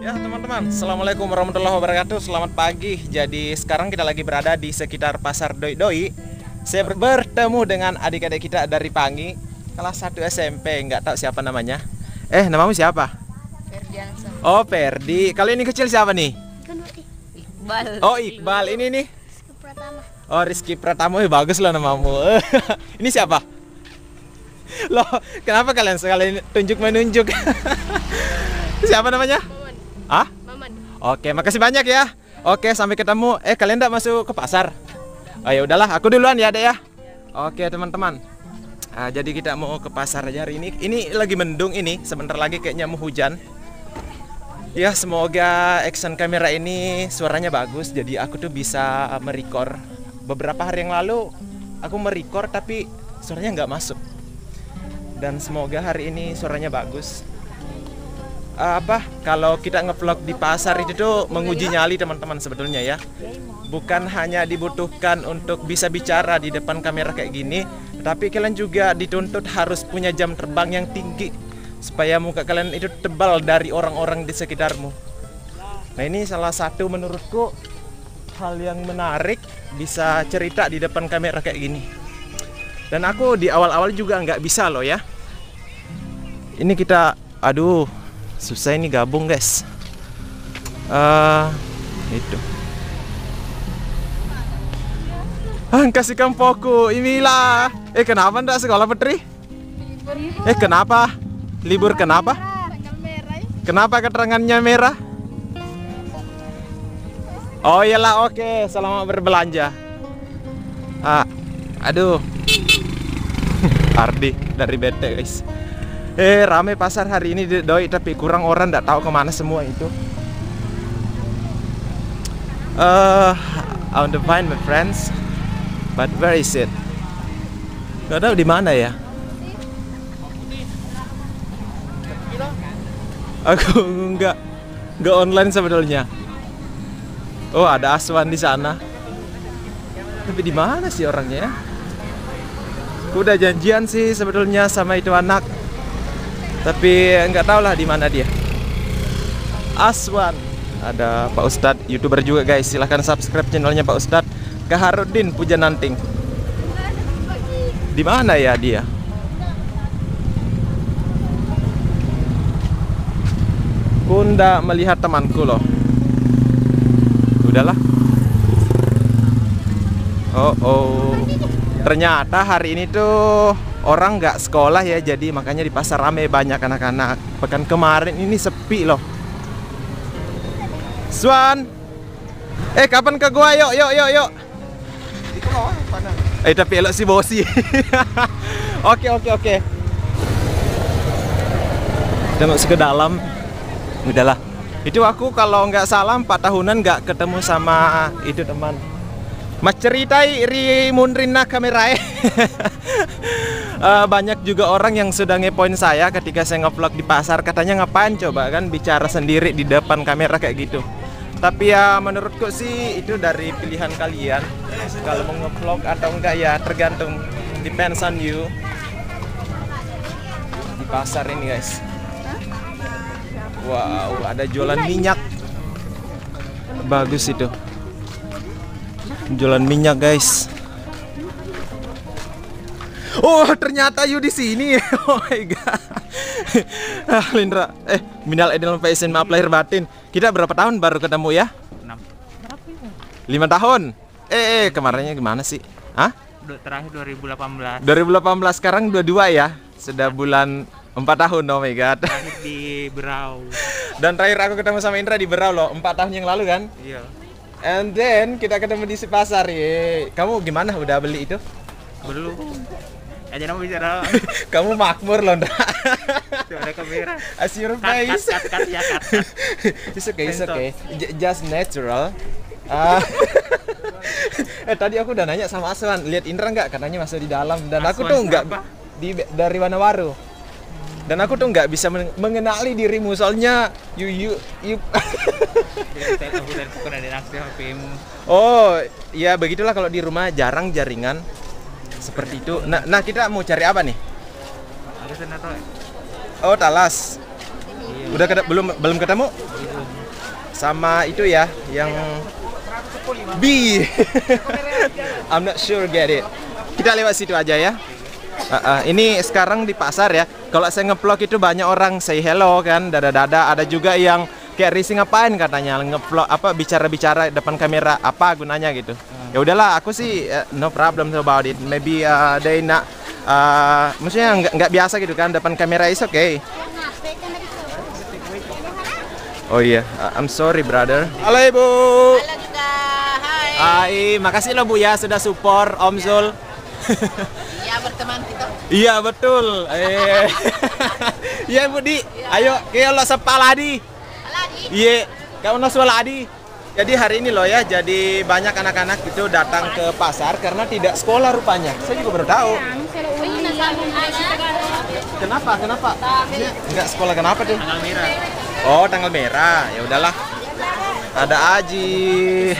Ya teman-teman, Assalamualaikum warahmatullahi wabarakatuh. Selamat pagi. Jadi sekarang kita lagi berada di sekitar Pasar Doi Doi. Saya ber- bertemu dengan adik-adik kita dari Pangi Kelas 1 SMP, nggak tahu siapa namanya. Eh, namamu siapa? Ferdiansa. Oh, Ferdi. Kalau ini kecil siapa nih? Iqbal. Oh, Iqbal. Ini nih? Pratama. Oh, Rizky Pratama, Eh, bagus loh namamu. Ini siapa? Loh, kenapa kalian sekali tunjuk menunjuk? siapa namanya? Ah? Maman Oke, makasih banyak ya. Oke, sampai ketemu. Eh, kalian enggak masuk ke pasar? Oh ya udahlah, aku duluan ya, Dek ya. Oke, teman-teman. Ah, jadi kita mau ke pasar aja hari ini. Ini lagi mendung ini, sebentar lagi kayaknya mau hujan. Ya, semoga action kamera ini suaranya bagus jadi aku tuh bisa merekor. Beberapa hari yang lalu aku merekor tapi suaranya nggak masuk. Dan semoga hari ini suaranya bagus apa kalau kita ngevlog di pasar itu tuh menguji nyali teman-teman sebetulnya ya. Bukan hanya dibutuhkan untuk bisa bicara di depan kamera kayak gini tapi kalian juga dituntut harus punya jam terbang yang tinggi supaya muka kalian itu tebal dari orang-orang di sekitarmu. Nah ini salah satu menurutku hal yang menarik bisa cerita di depan kamera kayak gini. Dan aku di awal-awal juga nggak bisa loh ya. Ini kita aduh susah ini gabung guys. Eh itu. Kasihkan poku inilah. Eh kenapa ndak sekolah petri? Eh kenapa? Libur kenapa? Kenapa keterangannya merah? Oh iyalah oke. Selamat berbelanja. Ah aduh. Ardi dari BT guys Eh rame pasar hari ini doi tapi kurang orang nggak tahu ke mana semua itu. I want to find my friends, but where is it? Gak tahu di mana ya. Aku nggak nggak online sebetulnya. Oh ada Aswan di sana. Tapi di mana sih orangnya? ya? Aku udah janjian sih sebetulnya sama itu anak tapi nggak tahu lah di mana dia. Aswan. Ada Pak Ustadz youtuber juga guys. Silahkan subscribe channelnya Pak Ustadz Kaharudin Pujananting. Di mana ya dia? Kunda melihat temanku loh. Udahlah. Oh oh. Ternyata hari ini tuh orang nggak sekolah ya jadi makanya di pasar rame banyak anak-anak. Pekan kemarin ini sepi loh. Swan eh kapan ke gua? Yuk yuk yuk yuk. Eh tapi elok si bosi. Oke oke oke. Kita masuk ke dalam udahlah. Itu aku kalau nggak salah 4 tahunan nggak ketemu sama itu teman Mas ceritai ri munrina kamera eh banyak juga orang yang sudah ngepoin saya ketika saya ngevlog di pasar. Katanya ngapain coba kan bicara sendiri di depan kamera kayak gitu? Tapi ya menurutku sih itu dari pilihan kalian. Kalau mau ngevlog atau enggak ya tergantung depends on you. Di pasar ini guys. Wow ada jualan minyak. Bagus itu jualan minyak guys Oh ternyata you di sini. Oh my god. ah, Lindra, eh minal edel faizin maaf lahir batin. Kita berapa tahun baru ketemu ya? 6 Lima tahun. Eh, eh kemarinnya gimana sih? Hah? terakhir 2018 2018 sekarang 22 ya. Sudah bulan 4 tahun. Oh my god. terakhir di Berau Dan terakhir aku ketemu sama Indra di Berau loh, 4 tahun yang lalu kan? iya And then kita ketemu di pasar ye. Kamu gimana? Udah beli itu? belum aja nama bicara Kamu makmur loh, Indra. Tuh, ada kamera As your cut cut face. cut cut ya cut, cut. it's okay, it's okay. J- just natural. Ah. eh tadi aku udah nanya sama Aswan, lihat Indra nggak? Katanya masuk di dalam. Dan aku tuh nggak di dari Wanawaru. Dan aku tuh nggak bisa men- mengenali dirimu soalnya you you you. Oh, ya begitulah kalau di rumah jarang jaringan seperti itu. Nah, nah kita mau cari apa nih? Oh, talas. Udah kete- belum belum ketemu? sama itu ya yang B. I'm not sure get it. Kita lewat situ aja ya. Uh, uh, ini sekarang di pasar ya. Kalau saya ngevlog itu banyak orang say hello kan, dada-dada. Ada juga yang kayak rising ngapain katanya ngevlog apa bicara-bicara depan kamera apa gunanya gitu. Ya udahlah, aku sih uh, no problem about it. Maybe uh, they not uh, maksudnya nggak nggak biasa gitu kan depan kamera is okay. Oh iya, uh, I'm sorry brother. Halo ibu. Halo juga, hai. Hai, makasih loh Bu ya sudah support Om Zul. Ya berteman kita. iya betul. Eh. Iya Bu Di. Ayo kayak lo sepaladi. Iya, kamu no swaladi. Jadi hari ini loh ya, jadi banyak anak-anak itu datang ke pasar karena tidak sekolah rupanya. Saya juga baru tahu. Kenapa? Kenapa? Enggak sekolah kenapa tuh? Tanggal merah. Oh, tanggal merah. Ya udahlah. Ada Aji.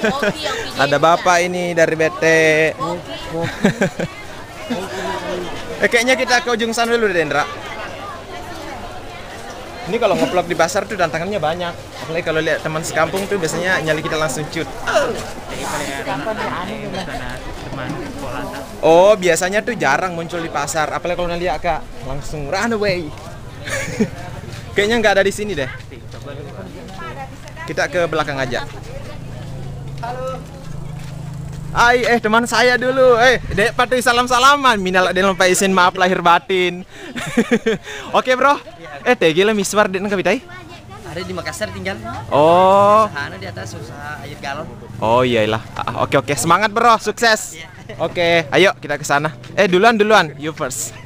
Ada Bapak ini dari BT. Eh, kayaknya kita ke ujung sana dulu deh, Indra. Ini kalau ngevlog di pasar tuh tantangannya banyak. Apalagi kalau lihat teman sekampung tuh biasanya nyali kita langsung cut. Oh, biasanya tuh jarang muncul di pasar. Apalagi kalau lihat kak, langsung run away. Kayaknya nggak ada di sini deh. Kita ke belakang aja. Hai, eh teman saya dulu. Eh, Dek Patuhi salam-salaman. Minal aidin wal faizin, maaf lahir batin. Oke, Bro. Eh, teh gila miswar den kapitai. Ada di Makassar tinggal. Oh. Sana di atas usaha air galon. Oh iyalah. Ah, Oke oke, semangat bro, sukses. Oke, ayo kita ke sana. Eh duluan duluan, you first.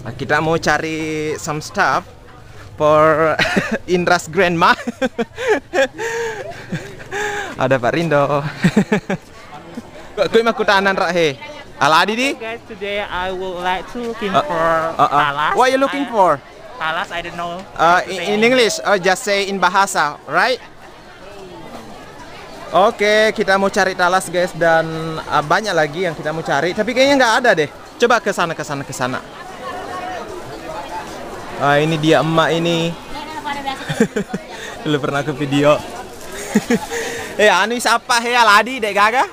Ah, Kita mau cari some stuff for Indra's grandma. Ada Pak Rindo. Kok kau mah kutanan rak he? Aladi di? Guys, today I would like to looking Uh, for Uh, uh. talas. What are you looking I- for? Talas, I don't know. Uh, in, in English, oh just say in bahasa, right? Oke, kita mau cari talas guys dan uh, banyak lagi yang kita mau cari, tapi kayaknya nggak ada deh. Coba ke sana, ke sana, ke sana. Ah, ini dia emak ini. Lu pernah ke video? eh, anu siapa he aladi dek gaga?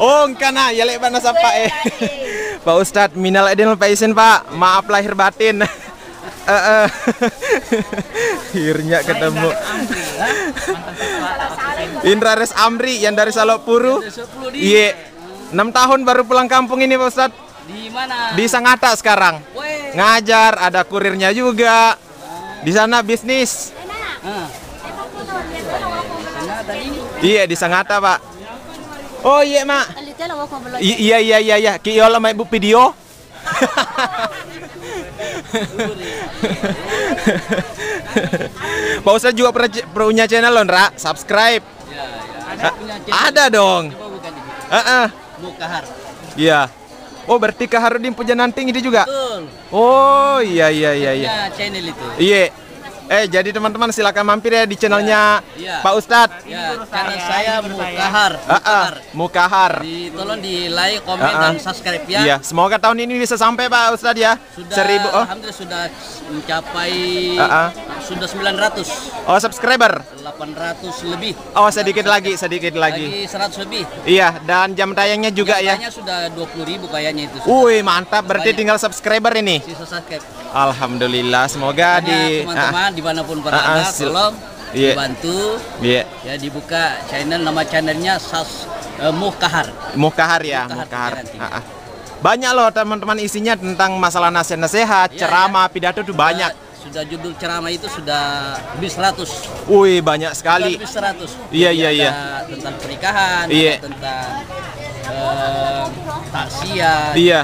Oh, kana ya lek bana sapa eh. Pak Ustadz, minal aidin wal faizin, Pak. Maaf lahir batin. Eh, eh. Akhirnya ketemu. Pakai Indra Res Amri yang dari Salopuru. Iya. 6 tahun baru pulang kampung ini Pak Ustadz. Di mana? Di Sangatta sekarang. Ngajar, ada kurirnya juga. Di sana bisnis. Ah. Iya, di Sangatta, Pak. Oh iya, Mak. Iya, iya, iya, iya. Ki yola mai bu video. Pak Ustadz juga punya channel loh, Ndra. Subscribe. Ya, ya. Ada punya channel. Ada dong. Heeh. Mukahar. Iya. Oh, berarti Kaharudin punya nanting itu juga? Betul. Oh, iya iya iya iya. Punya channel itu. Iya. Eh, jadi teman-teman silakan mampir ya di channelnya Iya. Pak Ustadz. Ya, channel saya, saya. Mukahar. Ah, ah, Mukahar. Mukahar. Di, tolong di like, komen, Ah, ah. dan subscribe ya. Iya, semoga tahun ini bisa sampai Pak Ustadz ya. Sudah, Seribu. Oh, alhamdulillah sudah mencapai Ah, ah. sudah 900, oh subscriber. 800 lebih. Oh, sedikit lagi, sedikit lagi. Lagi 100 lebih. Iya, dan jam tayangnya juga ya. Kayaknya sudah 20 ribu kayaknya itu. sudah. Wih, mantap. Berarti Banyak. tinggal subscriber ini. Sisa subscribe. Alhamdulillah, semoga Makanya di teman-teman di mana pun Ah, ah, berada, sil- tolong Iya. dibantu Iya, ya dibuka channel nama channelnya Sas eh, Muhkahar. Mukahar ya, nanti. Ah, ah. Banyak loh teman-teman isinya tentang masalah nasihat-nasihat, Iya, ceramah, pidato tuh banyak. Sudah judul ceramah itu sudah lebih 100. Wih, banyak sekali. Sudah lebih 100. Iya, iya, iya. Tentang pernikahan, Iya. ada tentang eh, takziah, Iya.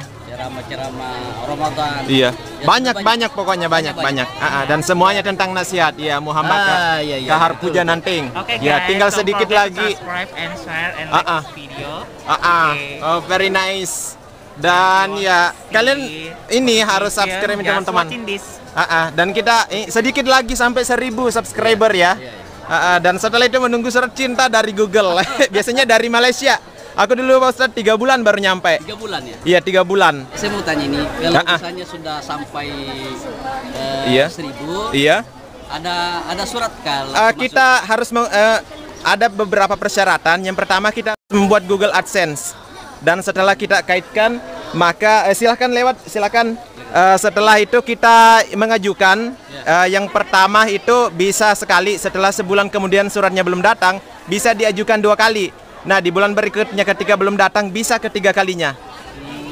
Ceramah-ceramah Ramadan. Iya. Ya, Banyak sudah banyak pokoknya banyak banyak. Ah, ah, dan semuanya tentang nasihat. Ya Muhammad Ah, iya, iya, Kahar betul. Puja Nanting. Oke ya, guys, tinggal sedikit lagi. Subscribe and share and Ah, like ah. video. Ah, ah. Oke. Oh, very nice. Dan ya, kalian ini harus subscribe teman-teman. Ah, ah. dan kita eh, sedikit lagi sampai 1000 subscriber ya. Iya, iya. Ah, ah. dan setelah itu menunggu surat cinta dari Google. Biasanya dari Malaysia. Aku dulu Pak Ustadz 3 bulan baru nyampe. Tiga bulan ya. Iya, tiga bulan. Saya mau tanya ini, kalau Ah, ah. misalnya sudah sampai eh, Iya. seribu, Iya. Ada ada surat kalau Eh, kita harus meng- eh, ada beberapa persyaratan. Yang pertama kita membuat Google AdSense dan setelah kita kaitkan maka eh, silahkan lewat silakan Eh, setelah itu kita mengajukan eh, yang pertama itu bisa sekali setelah sebulan kemudian suratnya belum datang bisa diajukan dua kali. Nah di bulan berikutnya ketika belum datang bisa ketiga kalinya.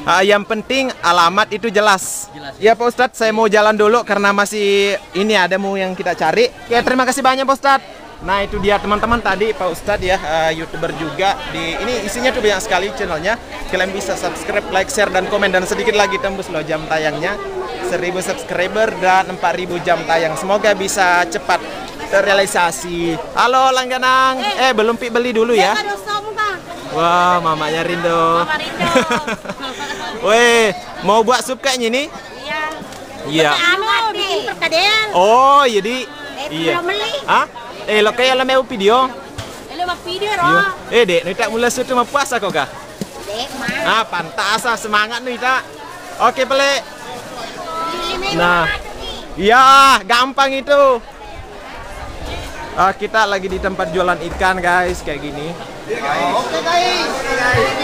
Ah, yang penting alamat itu jelas. Jelas. Ya Pak Ustadz, saya mau jalan dulu karena masih ini ada mau yang kita cari. Oke, terima kasih banyak Pak Ustadz. Nah itu dia teman-teman tadi Pak Ustadz ya eh, youtuber juga di ini isinya tuh banyak sekali channelnya. Kalian bisa subscribe, like, share dan komen dan sedikit lagi tembus loh jam tayangnya 1000 subscriber dan 4000 jam tayang. Semoga bisa cepat terrealisasi. Halo langganang. Eh belum pi beli dulu ya. Wah, mamanya Rindo. Mama Rindo. Weh, mau buat sup kayaknya nih? Iya. Iya. Anu, bikin. Oh, jadi Eh, iya. Hah? Eh, lo kayak lo mau video? Ele mah video Iya. Eh, dek, nih tak mulai sudah mau puasa kok kah? Dek mah. Ah, pantas ah semangat nih tak. Oke, pelek. Ini Nah, iya, gampang itu. Ah, kita lagi di tempat jualan ikan, guys, kayak gini. Oke, guys.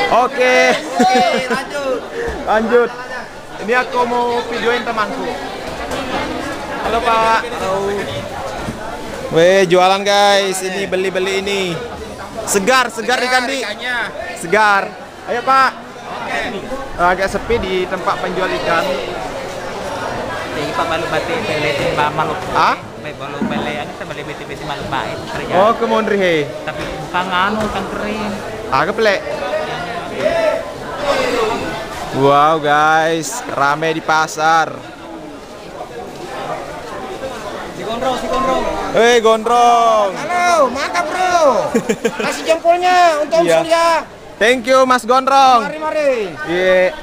Oke. lanjut. Lanjut. Ini aku mau videoin temanku. Halo, Pak. Halo. Weh, jualan, guys. Ini beli-beli ini. Segar, segar ikan di. Segar. Ayo, Pak. Agak sepi di tempat penjual ikan. Jadi Pak balu bati beletin ba malu. Ah? Balu bele ano sa bali beti beti malu bait. Kerja. Oh, ke Monrehe. Tapi bukan anu kan kering. Agak pelek. Wow guys, rame di pasar. Si Gondrong, si Gondrong. Hei gondrong. Halo, mantap bro. Kasih jempolnya untuk Iya. Surya. Thank you Mas Gondrong. Mari mari. Iya.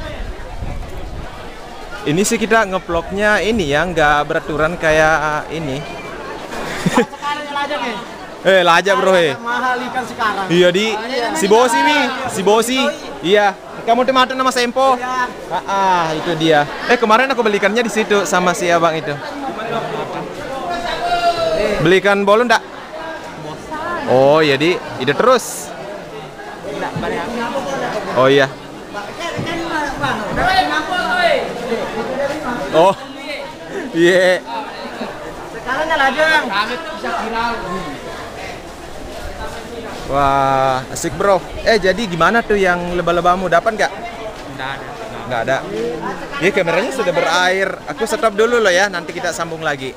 Ini sih kita ngevlognya ini ya, nggak beraturan kayak ini. Sekarang nih. Eh, lajak bro eh. Mahal ikan sekarang. Iya di si Bosi nih, si Bosi. Iya. Kamu tomato nama Sempo? Ya. Ah, ah, itu dia. Eh kemarin aku belikannya di situ sama si abang itu. Belikan bolu ndak? Oh iya di, ide terus. Oh iya. Oh. Iya. Sekarang lajang. Wah, asik bro. Eh jadi gimana tuh yang lebah-lebahmu dapat nggak? Enggak ada. Nggak ada. Ya kameranya sudah berair. Aku stop dulu loh ya, nanti kita sambung lagi.